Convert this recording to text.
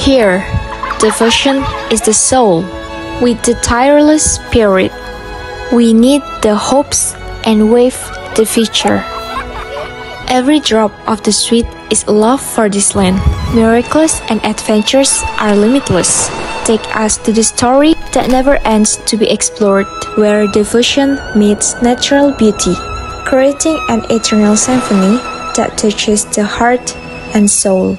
Here, devotion is the soul. With the tireless spirit, we need the hopes and wave the future. Every drop of the sweet is love for this land. Miracles and adventures are limitless. Take us to the story that never ends to be explored, where devotion meets natural beauty, creating an eternal symphony that touches the heart and soul.